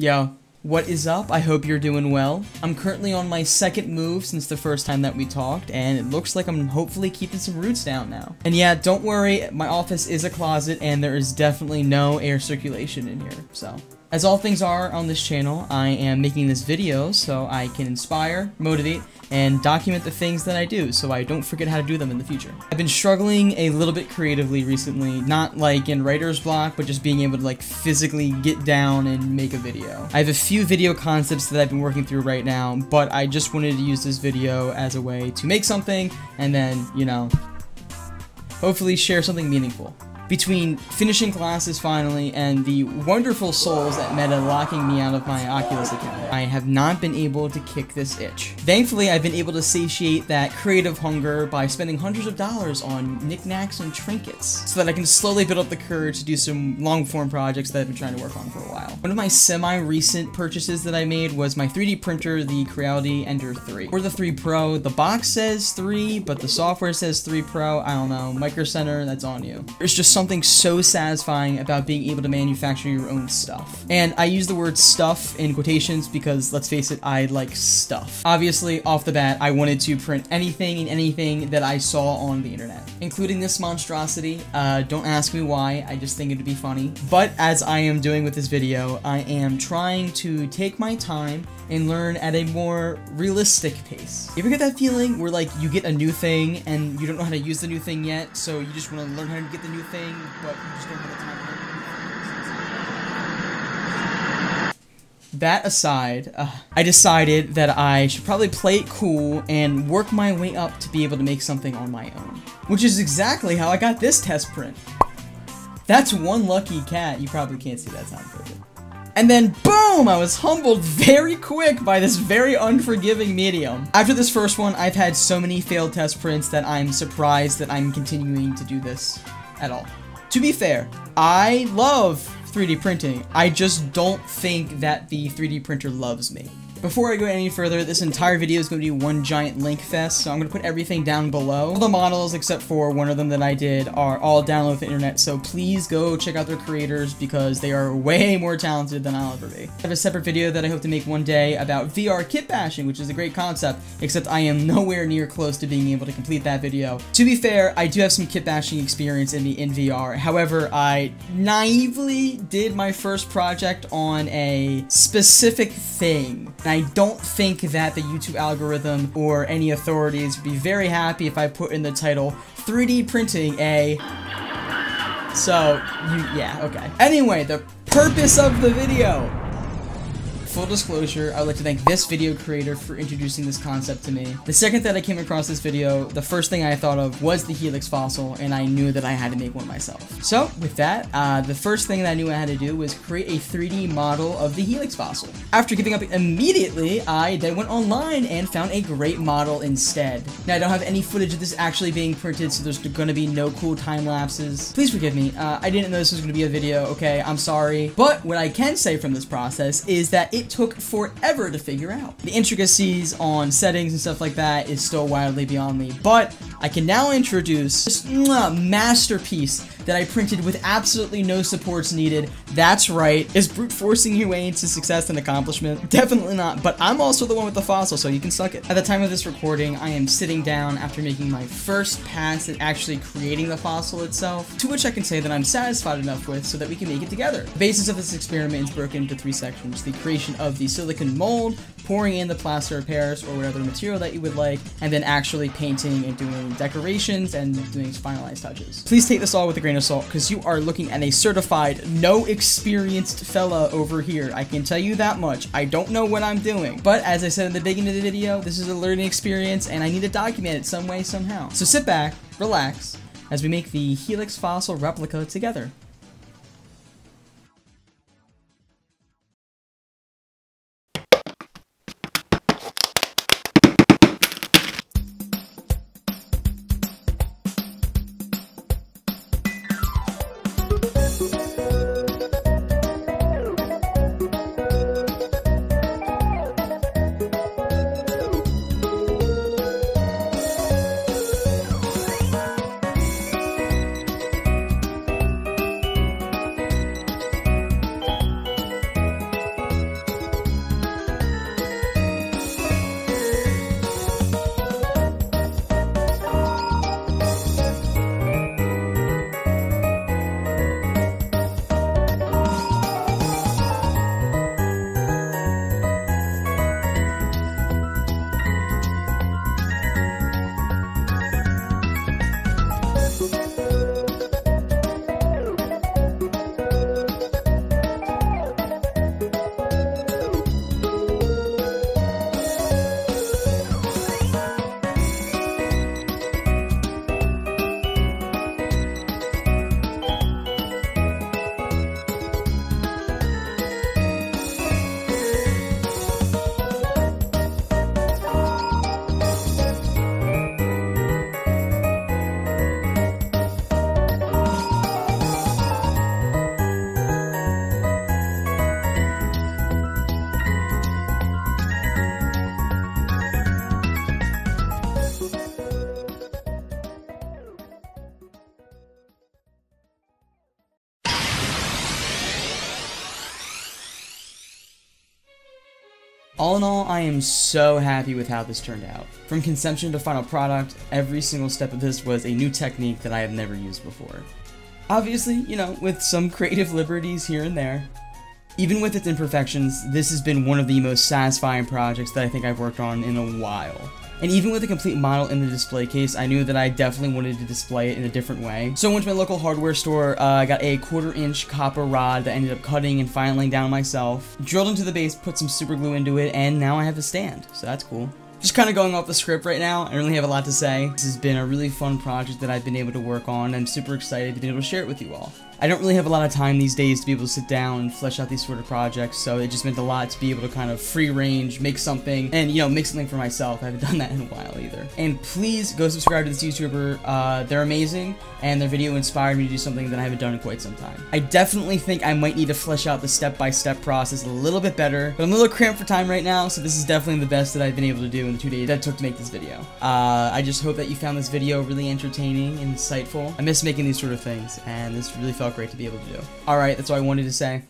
Yo, what is up? I hope you're doing well. I'm currently on my second move since the first time that we talked, and it looks like I'm hopefully keeping some roots down now. And yeah, don't worry, my office is a closet, and there is definitely no air circulation in here, so. As all things are on this channel, I am making this video so I can inspire, motivate, and document the things that I do so I don't forget how to do them in the future. I've been struggling a little bit creatively recently, not like in writer's block, but just being able to like physically get down and make a video. I have a few video concepts that I've been working through right now, but I just wanted to use this video as a way to make something and then, you know, hopefully share something meaningful between finishing classes finally and the wonderful souls at Meta locking me out of my Oculus account, I have not been able to kick this itch. Thankfully, I've been able to satiate that creative hunger by spending hundreds of dollars on knickknacks and trinkets, so that I can slowly build up the courage to do some long-form projects that I've been trying to work on for a while. One of my semi-recent purchases that I made was my 3D printer, the Creality Ender 3. Or the 3 Pro. The box says 3, but the software says 3 Pro. I don't know. Micro Center, that's on you. There's just something so satisfying about being able to manufacture your own stuff. And I use the word stuff in quotations because, let's face it, I like stuff. Obviously, off the bat, I wanted to print anything and anything that I saw on the internet, including this monstrosity. Uh, don't ask me why, I just think it'd be funny. But as I am doing with this video, I am trying to take my time and learn at a more realistic pace. You ever get that feeling where like you get a new thing and you don't know how to use the new thing yet, so you just want to learn how to get the new thing, but you just don't have the time That aside, uh, I decided that I should probably play it cool and work my way up to be able to make something on my own. Which is exactly how I got this test print. That's one lucky cat. You probably can't see that sound. And then boom, I was humbled very quick by this very unforgiving medium. After this first one, I've had so many failed test prints that I'm surprised that I'm continuing to do this at all. To be fair, I love 3D printing. I just don't think that the 3D printer loves me. Before I go any further, this entire video is going to be one giant link fest, so I'm going to put everything down below. All the models, except for one of them that I did, are all downloaded the internet, so please go check out their creators because they are way more talented than I'll ever be. I have a separate video that I hope to make one day about VR kit bashing, which is a great concept, except I am nowhere near close to being able to complete that video. To be fair, I do have some kit bashing experience in the in VR, however, I naively did my first project on a specific thing. I don't think that the YouTube algorithm or any authorities would be very happy if I put in the title 3D printing a... So, you, yeah, okay. Anyway, the purpose of the video Full disclosure, I would like to thank this video creator for introducing this concept to me. The second that I came across this video, the first thing I thought of was the Helix fossil, and I knew that I had to make one myself. So, with that, uh, the first thing that I knew I had to do was create a 3D model of the Helix fossil. After giving up immediately, I then went online and found a great model instead. Now, I don't have any footage of this actually being printed, so there's gonna be no cool time lapses. Please forgive me, uh, I didn't know this was gonna be a video, okay, I'm sorry. But what I can say from this process is that it it took forever to figure out. The intricacies on settings and stuff like that is still wildly beyond me, but I can now introduce this masterpiece that I printed with absolutely no supports needed. That's right. Is brute forcing your way into success and accomplishment? Definitely not, but I'm also the one with the fossil, so you can suck it. At the time of this recording, I am sitting down after making my first pass at actually creating the fossil itself, to which I can say that I'm satisfied enough with so that we can make it together. The basis of this experiment is broken into three sections. The creation of the silicon mold, pouring in the plaster of Paris or whatever material that you would like, and then actually painting and doing decorations and doing finalized touches. Please take this all with a grain of salt, because you are looking at a certified, no experienced fella over here. I can tell you that much. I don't know what I'm doing. But as I said in the beginning of the video, this is a learning experience, and I need to document it some way, somehow. So sit back, relax, as we make the Helix fossil replica together. All in all, I am so happy with how this turned out. From conception to final product, every single step of this was a new technique that I have never used before. Obviously, you know, with some creative liberties here and there. Even with its imperfections, this has been one of the most satisfying projects that I think I've worked on in a while. And even with a complete model in the display case, I knew that I definitely wanted to display it in a different way. So I went to my local hardware store, uh, I got a quarter inch copper rod that I ended up cutting and filing down myself, drilled into the base, put some super glue into it, and now I have a stand, so that's cool. Just kind of going off the script right now, I don't really have a lot to say. This has been a really fun project that I've been able to work on. I'm super excited to be able to share it with you all. I don't really have a lot of time these days to be able to sit down and flesh out these sort of projects, so it just meant a lot to be able to kind of free range, make something, and, you know, make something for myself. I haven't done that in a while either. And please go subscribe to this YouTuber. Uh, they're amazing, and their video inspired me to do something that I haven't done in quite some time. I definitely think I might need to flesh out the step-by-step -step process a little bit better, but I'm a little cramped for time right now, so this is definitely the best that I've been able to do in the two days that took to make this video. Uh, I just hope that you found this video really entertaining and insightful. I miss making these sort of things, and this really felt great to be able to do. Alright, that's all I wanted to say.